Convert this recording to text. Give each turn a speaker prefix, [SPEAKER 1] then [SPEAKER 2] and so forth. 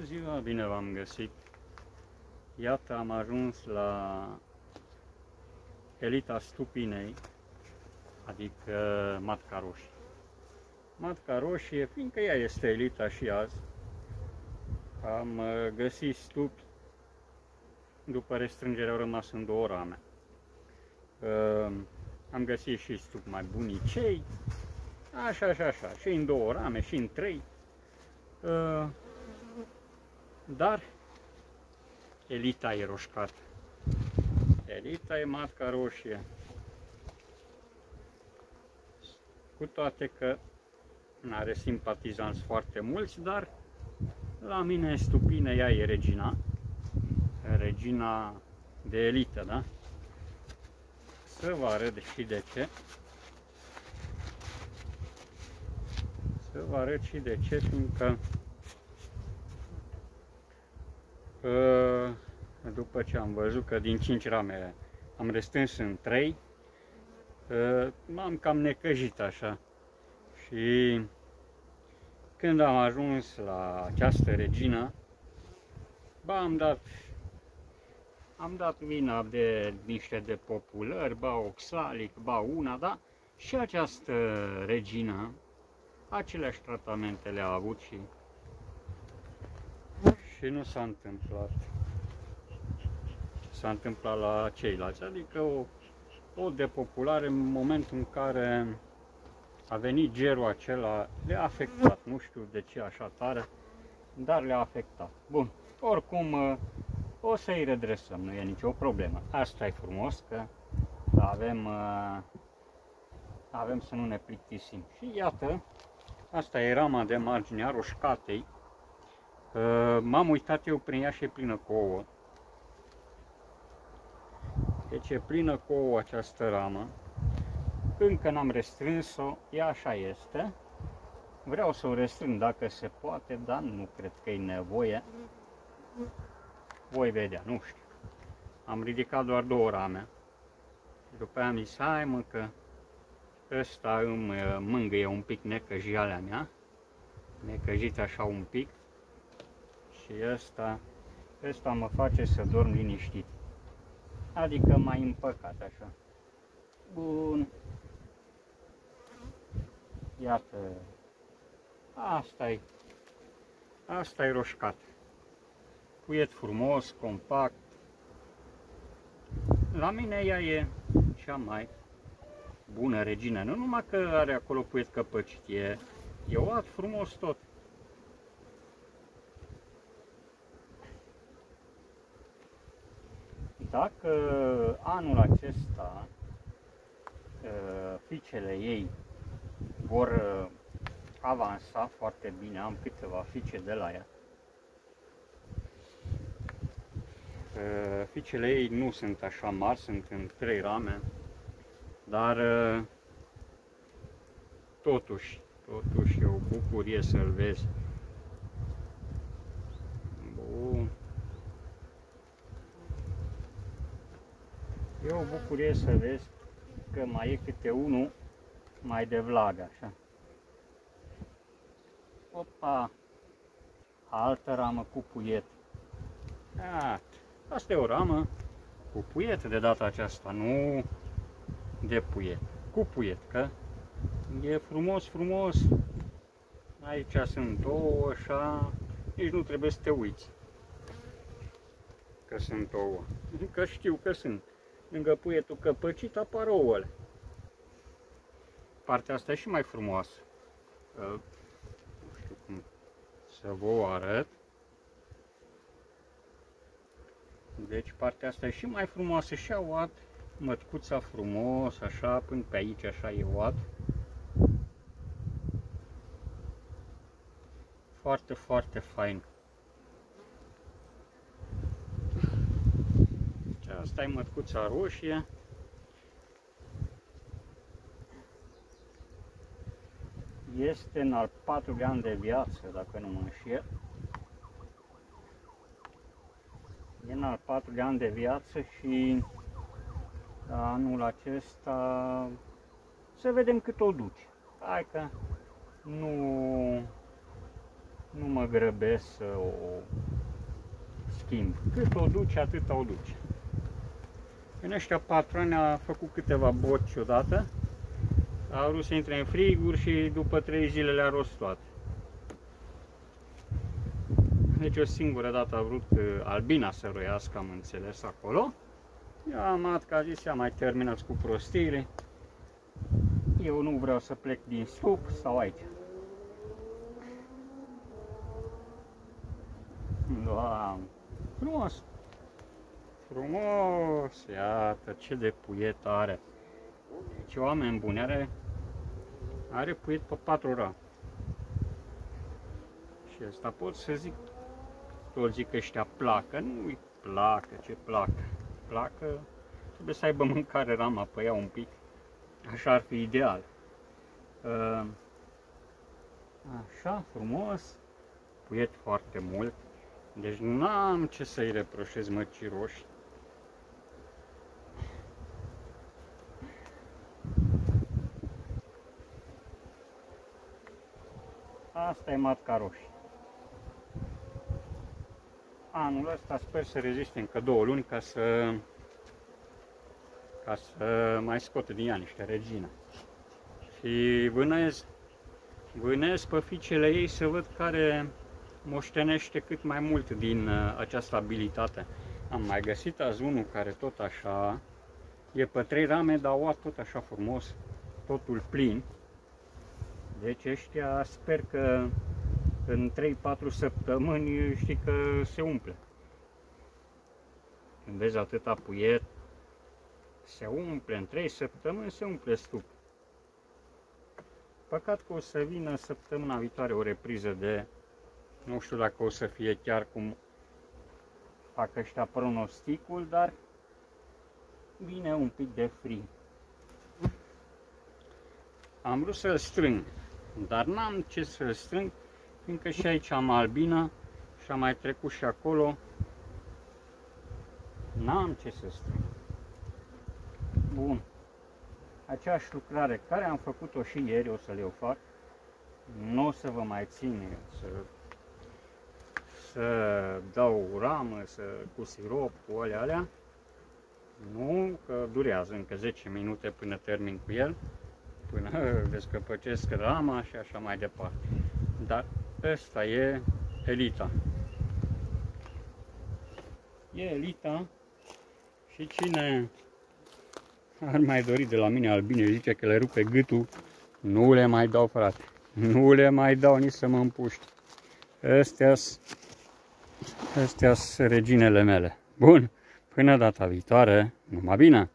[SPEAKER 1] Bună ziua, bine v-am găsit! Iată, am ajuns la elita stupinei, adică matca roșie. Matca roșie, fiindcă ea este elita și azi, am uh, găsit stupi, după restrângere au rămas în două rame. Uh, am găsit și stupi mai bunicei, așa, așa, așa, și în două rame, și în trei. Uh, dar elita e roșcată. Elita e matca roșie. Cu toate că are simpatizanți foarte mulți, dar la mine stupine ea e regina. Regina de elită, da? Să vă arăt și de ce. Să vă arăt și de ce, fiindcă după ce am văzut că din 5 rame am restrâns în 3, m-am cam necăjit așa. Și când am ajuns la această regină, ba am dat am dat mina de niște de populări, ba oxalic, ba una, da? Și această regină, aceleași tratamente le-a avut și și nu s-a întâmplat ce s-a întâmplat la ceilalți, adică o, o depopulare în momentul în care a venit gerul acela, le-a afectat, nu știu de ce așa tare, dar le-a afectat. Bun, oricum o să-i redresăm, nu e nicio problemă. Asta e frumos că avem, avem să nu ne plictisim. Și iată, asta e rama de margine a roșcatei, M-am uitat eu prin ea și e plină cu ouă. Deci e plină cu ouă această ramă. Încă n-am restrâns-o, ea așa este. Vreau să o restrâng dacă se poate, dar nu cred că e nevoie. Voi vedea, nu știu. Am ridicat doar două rame. Și după aia am zis, hai mă că ăsta îmi mângâie un pic necăjialea mea. Necăjit așa un pic și ăsta, ăsta mă face să dorm liniștit. Adică mai împăcat așa. Bun. Iată. Asta e. Asta e roșcat. Puiet frumos, compact. La mine ea e cea mai bună regină. Nu numai că are acolo puiet căpăcit, e, e oat frumos tot. Dacă anul acesta uh, fiicele ei vor uh, avansa foarte bine, am câteva fiice de la ea. Uh, fiicele ei nu sunt așa mari, sunt în trei rame, dar totuși, totuși e o bucurie să-l vezi E o bucurie să vezi că mai e câte unul mai de vlagă, așa. Opa! Altă ramă cu puiet. Iată, asta e o ramă cu puiet de data aceasta, nu de puiet. Cu puiet, că e frumos, frumos. Aici sunt două, așa, nici nu trebuie să te uiți că sunt ouă, că știu că sunt lângă puietul căpăcit apar ouăle. Partea asta e și mai frumoasă. Nu știu cum să vă o arăt. Deci partea asta e și mai frumoasă și a oat mătcuța frumos, așa, până pe aici așa e oat. Foarte, foarte fain. Asta e mătcuța roșie. Este în al patrulea an de viață, dacă nu mă înșel. E în al patrulea an de viață și anul acesta să vedem cât o duce. Hai că nu, nu mă grăbesc să o schimb. Cât o duce, atât o duce. În ăștia patru ani a făcut câteva boci odată, a vrut să intre în friguri și după trei zile le-a rost toate. Deci o singură dată a vrut uh, Albina să roiască, am înțeles acolo. Ea matca a zis, ia mai terminați cu prostiile. Eu nu vreau să plec din stup sau aici. Doamne, frumos! Frumos! Iată ce de puiet are. Deci oameni buni, are, are puiet pe patru rami. Și asta pot să zic, tot zic că ăștia placă, nu-i placă, ce placă. Placă, trebuie să aibă mâncare rama pe ea un pic. Așa ar fi ideal. Ă, așa, frumos, puiet foarte mult. Deci n-am ce să-i reproșez măcii roșii. Asta e matca roșie. Anul ăsta sper să reziste încă două luni ca să ca să mai scoate din ea niște regină. Și vânez, vânez pe fiicele ei să văd care moștenește cât mai mult din uh, această abilitate. Am mai găsit azi unul care tot așa, e pe trei rame, dar o tot așa frumos, totul plin. Deci ăștia sper că în 3-4 săptămâni știi că se umple. Când vezi atâta puiet, se umple, în 3 săptămâni se umple stup. Păcat că o să vină săptămâna viitoare o repriză de, nu știu dacă o să fie chiar cum fac ăștia pronosticul, dar vine un pic de frig. Am vrut să-l strâng, dar n-am ce să-l strâng, fiindcă și aici am albina și am mai trecut și acolo. N-am ce să strâng. Bun. Aceeași lucrare care am făcut-o și ieri, o să le o fac. Nu o să vă mai țin să, să dau ramă, să, cu sirop, cu alea alea. Nu, că durează încă 10 minute până termin cu el, până descăpăcesc rama și așa mai departe. Dar ăsta e elita. E elita și cine ar mai dori de la mine albine, zice că le rupe gâtul, nu le mai dau, frate. Nu le mai dau nici să mă împuști. Astea sunt reginele mele. Bun, până data viitoare, numai bine!